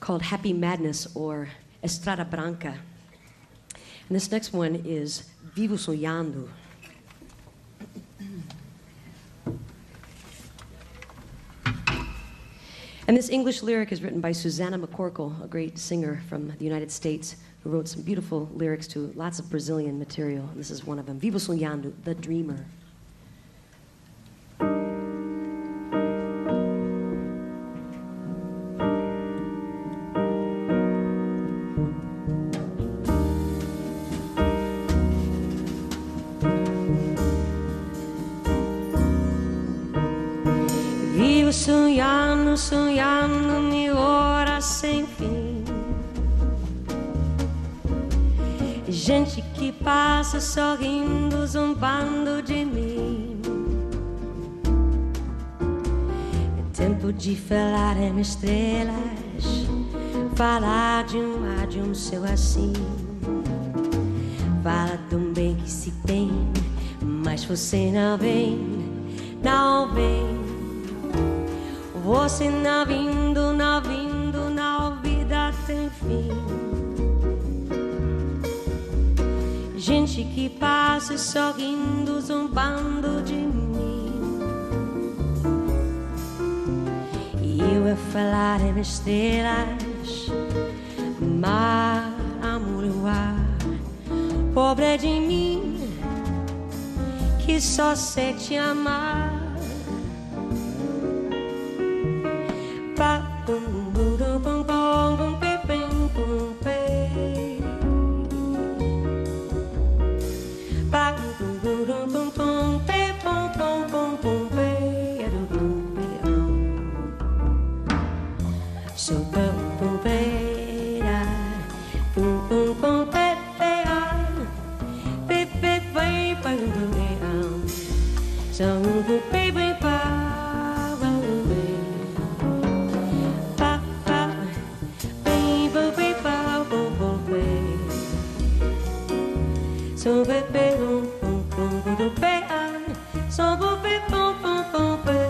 called Happy Madness or Estrada Branca. And this next one is Vivo Sonhando. And this English lyric is written by Susannah McCorkle, a great singer from the United States, who wrote some beautiful lyrics to lots of Brazilian material. And This is one of them. Vivo Sonhando, The Dreamer. Sonhando, sonhando mil horas sem fim. Gente que passa sorrindo, zombando de mim. É tempo de falar em estrelas, falar de um ar de um céu assim. Fala tão bem que se tem, mas você não vem, Você não vindo, não vindo, não vida tem fim. Gente que passa sorrindo, zombando de mim. E eu a falar em estrelas, mar, amor o ar. Pobre de mim, que só sei te amar. So bum bum pe da bum bum bum pe pe ah pe pe pe bum bum pe ah so bum pe pe pa bum pe pa pa be bo be ba bo bo be so be be boom boom boom boom boom be ah so bo be boom boom boom be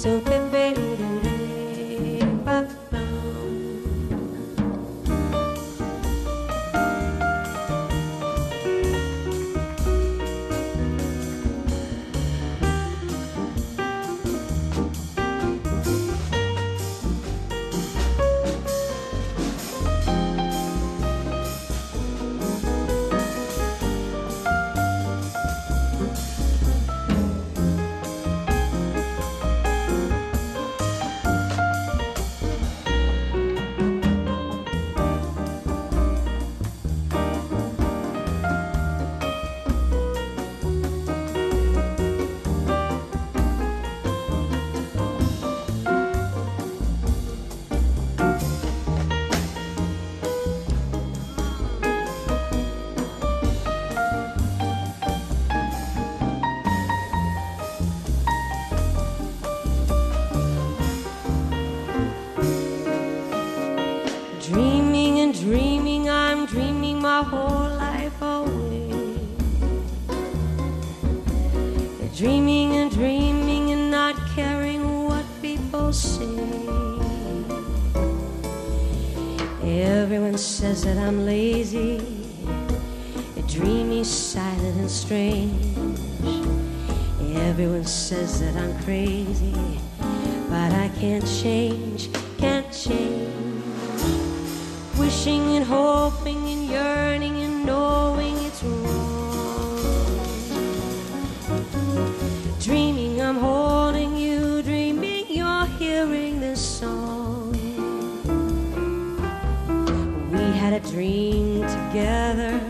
so be Dreaming and dreaming and not caring what people say. Everyone says that I'm lazy, dreamy, silent, and strange. Everyone says that I'm crazy, but I can't change, can't change wishing and hoping and yearning had a dream together.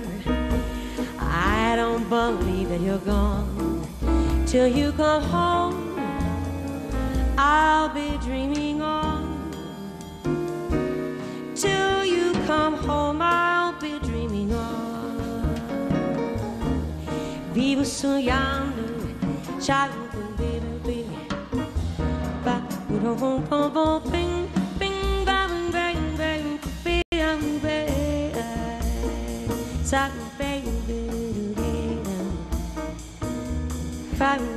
I don't believe that you're gone till you come home. I'll be dreaming on till you come home. I'll be dreaming on. Vivo sonhando, chado baby, baby. Ba, bum, bum, bum, bum, Five